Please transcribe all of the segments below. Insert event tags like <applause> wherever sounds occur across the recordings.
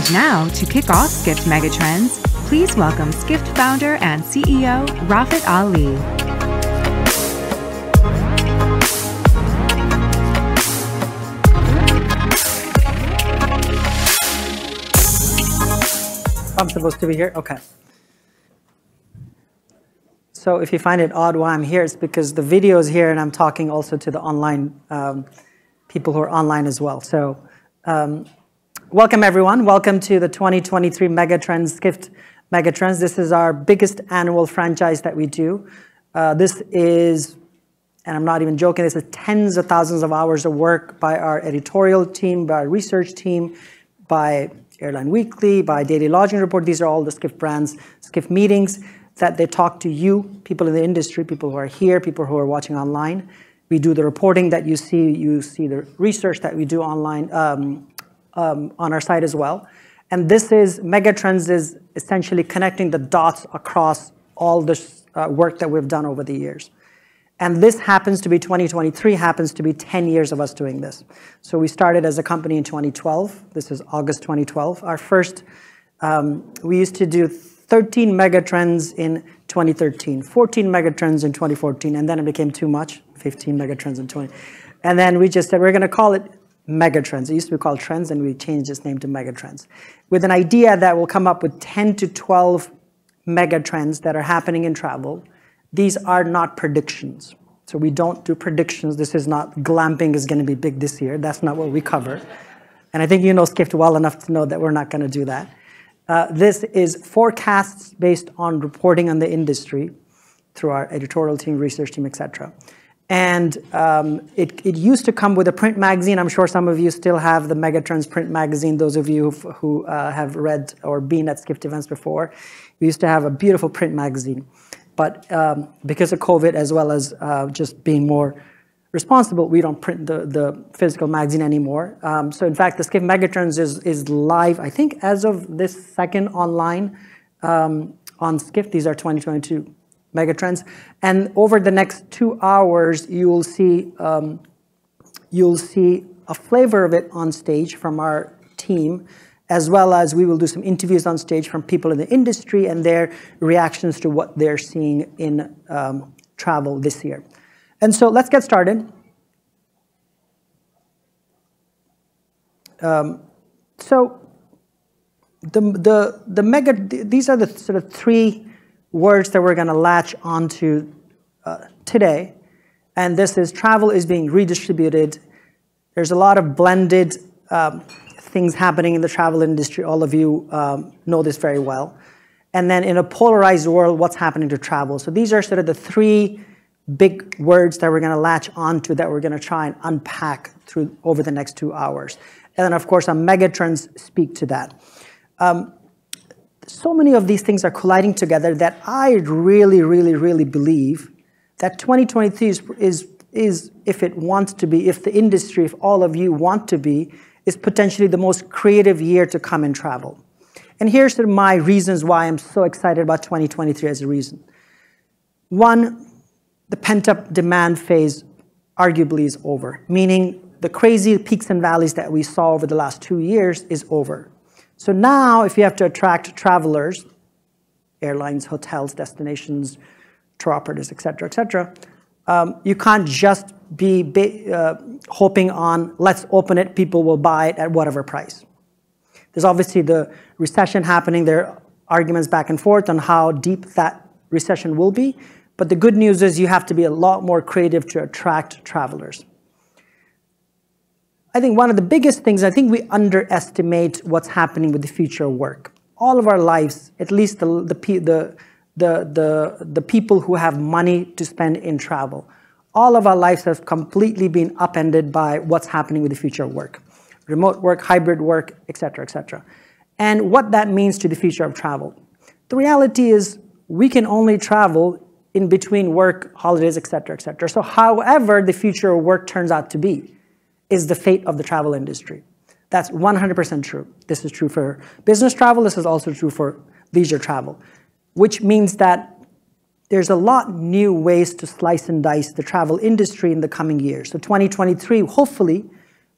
And now, to kick off Skift Megatrends, please welcome Skift founder and CEO Rafat Ali. I'm supposed to be here? Okay. So if you find it odd why I'm here, it's because the video is here and I'm talking also to the online um, people who are online as well. So um, welcome everyone. Welcome to the 2023 Megatrends Skift Megatrends. This is our biggest annual franchise that we do. Uh, this is, and I'm not even joking, this is tens of thousands of hours of work by our editorial team, by our research team, by Airline Weekly, by Daily Lodging Report. These are all the Skift brands, Skift meetings that they talk to you, people in the industry, people who are here, people who are watching online. We do the reporting that you see, you see the research that we do online um, um, on our site as well. And this is, Megatrends is essentially connecting the dots across all this uh, work that we've done over the years. And this happens to be 2023, happens to be 10 years of us doing this. So we started as a company in 2012. This is August 2012. Our first, um, we used to do 13 megatrends in 2013, 14 megatrends in 2014, and then it became too much, 15 megatrends in 20. And then we just said, we're going to call it megatrends. It used to be called trends, and we changed its name to megatrends. With an idea that we'll come up with 10 to 12 megatrends that are happening in travel these are not predictions. So we don't do predictions. This is not glamping is going to be big this year. That's not what we cover. And I think you know Skift well enough to know that we're not going to do that. Uh, this is forecasts based on reporting on the industry through our editorial team, research team, et cetera. And um, it, it, used to come with a print magazine. I'm sure some of you still have the Megatrends print magazine, those of you who, uh, have read or been at Skift events before. We used to have a beautiful print magazine. But um, because of COVID, as well as uh, just being more responsible, we don't print the, the physical magazine anymore. Um, so in fact, the Skift Megatrends is, is live, I think, as of this second online um, on Skift. These are 2022 Megatrends. And over the next two hours, you'll see, um, you'll see a flavor of it on stage from our team as well as we will do some interviews on stage from people in the industry and their reactions to what they're seeing in um, travel this year. And so let's get started. Um, so the, the, the mega, these are the sort of three words that we're going to latch onto uh, today. And this is travel is being redistributed. There's a lot of blended um, things happening in the travel industry. All of you um, know this very well. And then in a polarized world, what's happening to travel? So these are sort of the three big words that we're going to latch onto that we're going to try and unpack through over the next two hours. And then, of course, our megatrends speak to that. Um, so many of these things are colliding together that I really, really, really believe that 2023 is, is, is, if it wants to be, if the industry, if all of you want to be, is potentially the most creative year to come in travel. And here's my reasons why I'm so excited about 2023 as a reason. One, the pent-up demand phase arguably is over, meaning the crazy peaks and valleys that we saw over the last two years is over. So now if you have to attract travelers, airlines, hotels, destinations, tour operators, et cetera, et cetera, um, you can't just be uh, hoping on, let's open it, people will buy it at whatever price. There's obviously the recession happening. There are arguments back and forth on how deep that recession will be. But the good news is you have to be a lot more creative to attract travelers. I think one of the biggest things, I think we underestimate what's happening with the future of work. All of our lives, at least the, the, the, the, the, the people who have money to spend in travel, all of our lives have completely been upended by what's happening with the future of work. Remote work, hybrid work, et cetera, et cetera. And what that means to the future of travel. The reality is we can only travel in between work, holidays, et cetera, et cetera. So however the future of work turns out to be is the fate of the travel industry. That's 100% true. This is true for business travel. This is also true for leisure travel, which means that there's a lot new ways to slice and dice the travel industry in the coming years. So 2023, hopefully,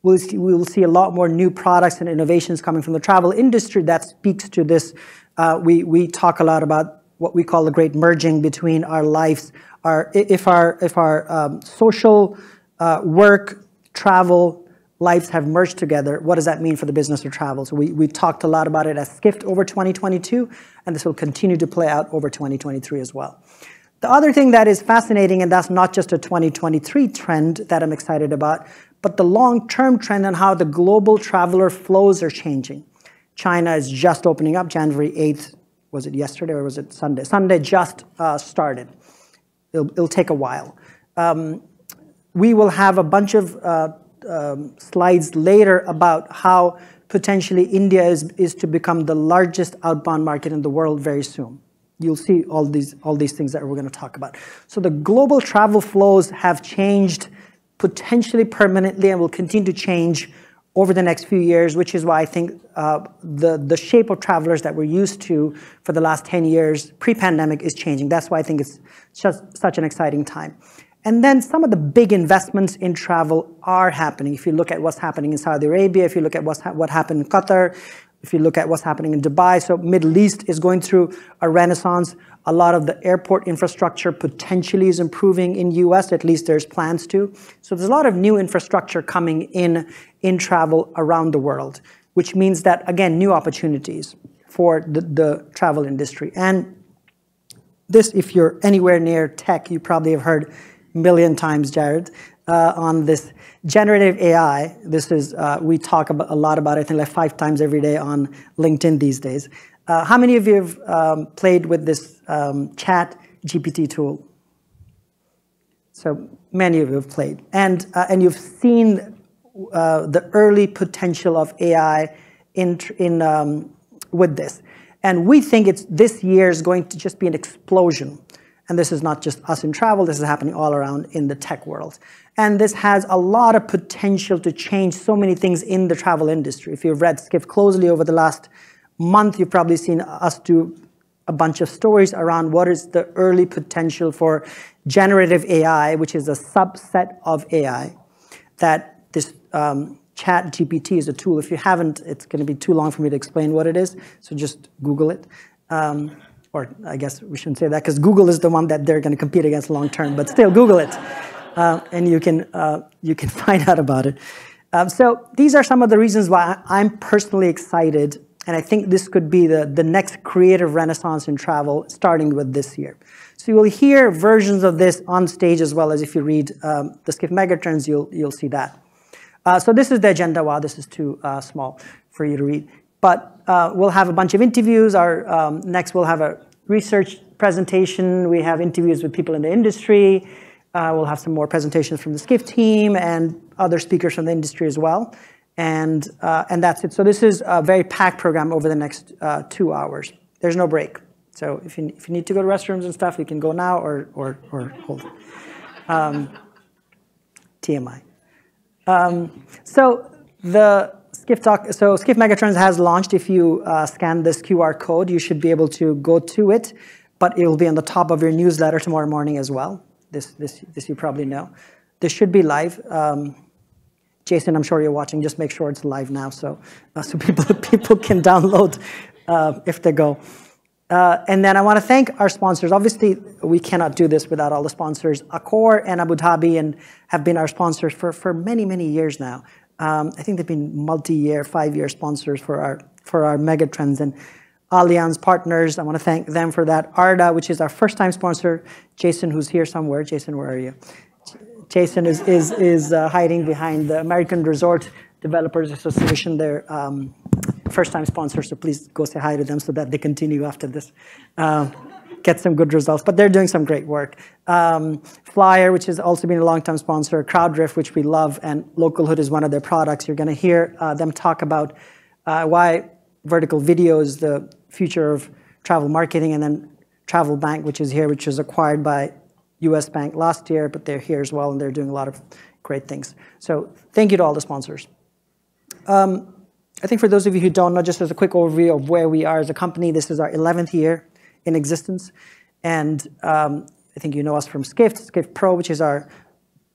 we'll see, we'll see a lot more new products and innovations coming from the travel industry that speaks to this. Uh, we, we talk a lot about what we call the great merging between our lives. Our, if our, if our um, social uh, work, travel, lives have merged together, what does that mean for the business of travel? So we, we talked a lot about it as Skift over 2022, and this will continue to play out over 2023 as well. The other thing that is fascinating, and that's not just a 2023 trend that I'm excited about, but the long-term trend on how the global traveler flows are changing. China is just opening up January 8th. Was it yesterday or was it Sunday? Sunday just uh, started. It'll, it'll, take a while. Um, we will have a bunch of uh, um, slides later about how potentially India is, is to become the largest outbound market in the world very soon. You'll see all these, all these things that we're going to talk about. So the global travel flows have changed potentially permanently and will continue to change over the next few years, which is why I think uh, the, the shape of travelers that we're used to for the last 10 years pre-pandemic is changing. That's why I think it's just such an exciting time. And then some of the big investments in travel are happening. If you look at what's happening in Saudi Arabia, if you look at what's ha what happened in Qatar, if you look at what's happening in Dubai, so Middle East is going through a renaissance. A lot of the airport infrastructure potentially is improving in US, at least there's plans to. So there's a lot of new infrastructure coming in in travel around the world, which means that, again, new opportunities for the, the travel industry. And this, if you're anywhere near tech, you probably have heard million times, Jared, uh, on this generative AI. This is, uh, we talk about, a lot about it, I think like five times every day on LinkedIn these days. Uh, how many of you have um, played with this um, chat GPT tool? So many of you have played. And, uh, and you've seen uh, the early potential of AI in, in, um, with this. And we think it's, this year is going to just be an explosion. And this is not just us in travel, this is happening all around in the tech world. And this has a lot of potential to change so many things in the travel industry. If you've read Skift closely over the last month, you've probably seen us do a bunch of stories around what is the early potential for generative AI, which is a subset of AI that this um, chat GPT is a tool. If you haven't, it's going to be too long for me to explain what it is, so just Google it. Um, or I guess we shouldn't say that because Google is the one that they're going to compete against long term, but still Google it. Uh, and you can, uh, you can <laughs> find out about it. Um, so these are some of the reasons why I'm personally excited and I think this could be the, the next creative renaissance in travel, starting with this year. So you will hear versions of this on stage as well as if you read um, the Skift Megatrends, you'll, you'll see that. Uh, so this is the agenda. Wow, this is too uh, small for you to read. But uh, we'll have a bunch of interviews. Our, um, next, we'll have a research presentation. We have interviews with people in the industry. Uh, we'll have some more presentations from the Skift team and other speakers from the industry as well and, uh, and that's it. So this is a very packed program over the next uh, two hours. There's no break. So if you, if you need to go to restrooms and stuff, you can go now or, or, or hold. Um, <laughs> TMI. Um, so the Skift Talk, so Skift Megatrends has launched. If you uh, scan this QR code, you should be able to go to it, but it will be on the top of your newsletter tomorrow morning as well. This, this, this you probably know. This should be live. Um, Jason, I'm sure you're watching. Just make sure it's live now, so uh, so <laughs> people people can download uh, if they go. Uh, and then I want to thank our sponsors. Obviously, we cannot do this without all the sponsors. Accor and Abu Dhabi and have been our sponsors for, for many, many years now. Um, I think they've been multi-year, five-year sponsors for our for our megatrends and Allianz partners. I want to thank them for that. Arda, which is our first-time sponsor. Jason, who's here somewhere. Jason, where are you? Jason is, is, uh, hiding behind the American Resort Developers Association, their um, first-time sponsors, so please go say hi to them so that they continue after this. Uh, get some good results, but they're doing some great work. Um, Flyer, which has also been a long-time sponsor, CrowdRiff, which we love, and Localhood is one of their products. You're gonna hear uh, them talk about uh, why vertical video is the future of travel marketing, and then Travel Bank, which is here, which was acquired by US Bank last year, but they're here as well, and they're doing a lot of great things. So thank you to all the sponsors. Um, I think for those of you who don't know, just as a quick overview of where we are as a company, this is our 11th year in existence. And um, I think you know us from Skift, Skift Pro, which is our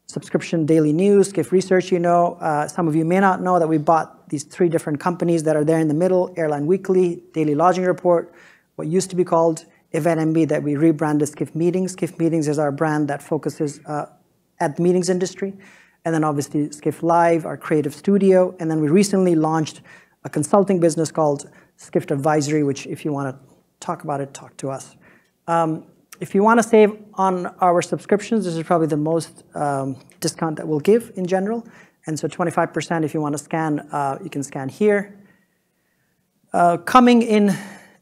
subscription daily news, Skift Research, you know. Uh, some of you may not know that we bought these three different companies that are there in the middle, Airline Weekly, Daily Lodging Report, what used to be called EventMB that we rebranded Skift Meetings. Skift Meetings is our brand that focuses uh, at the meetings industry. And then obviously Skift Live, our creative studio. And then we recently launched a consulting business called Skift Advisory, which if you want to talk about it, talk to us. Um, if you want to save on our subscriptions, this is probably the most um, discount that we'll give in general. And so 25% if you want to scan, uh, you can scan here. Uh, coming in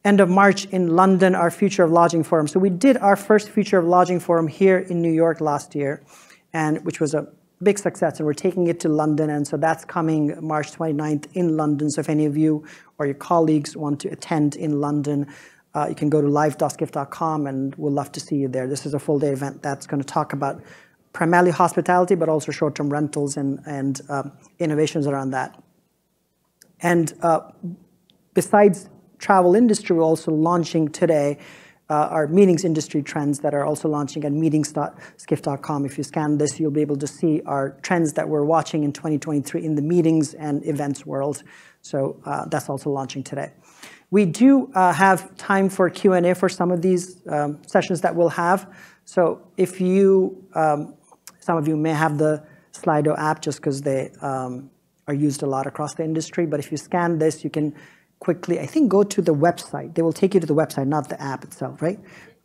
end of March in London, our Future of Lodging Forum. So we did our first Future of Lodging Forum here in New York last year, and which was a big success, and we're taking it to London, and so that's coming March 29th in London. So if any of you or your colleagues want to attend in London, uh, you can go to live.skift.com, and we'll love to see you there. This is a full-day event that's going to talk about primarily hospitality, but also short-term rentals and, and um, innovations around that. And uh, besides travel industry, we're also launching today uh, our meetings industry trends that are also launching at meetings.skift.com. If you scan this, you'll be able to see our trends that we're watching in 2023 in the meetings and events world. So uh, that's also launching today. We do uh, have time for Q&A for some of these um, sessions that we'll have. So if you, um, some of you may have the Slido app just because they um, are used a lot across the industry, but if you scan this, you can quickly, I think, go to the website. They will take you to the website, not the app itself, right?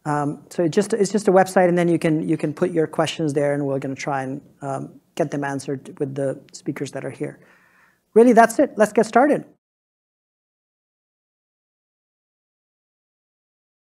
Um, so it just, it's just a website, and then you can, you can put your questions there, and we're going to try and um, get them answered with the speakers that are here. Really, that's it. Let's get started.